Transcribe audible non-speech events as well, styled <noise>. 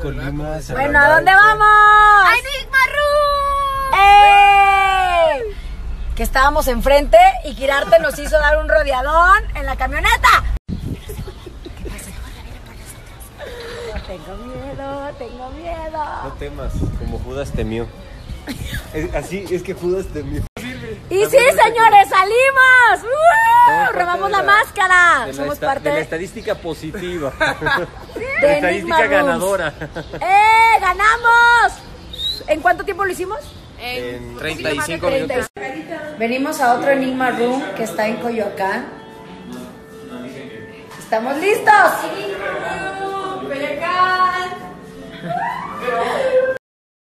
Colima. Bueno, ¿a dónde vamos? Enigma Room. ¡Ey! Que estábamos enfrente y Girarte nos hizo dar un rodeadón en la camioneta. Tengo miedo, tengo miedo. No temas, como Judas temió. Es- así es que Judas temió. Y sí, señores, salimos. ¡Uh! De la, máscara. de la Somos esta- parte de la estadística positiva. <laughs> de la Enigma estadística ganadora. ¡Eh! ¡Ganamos! ¿En cuánto tiempo lo hicimos? En un 35 poquito más de minutos. Venimos a otro Enigma Room que está en Coyoacán. ¿Estamos listos?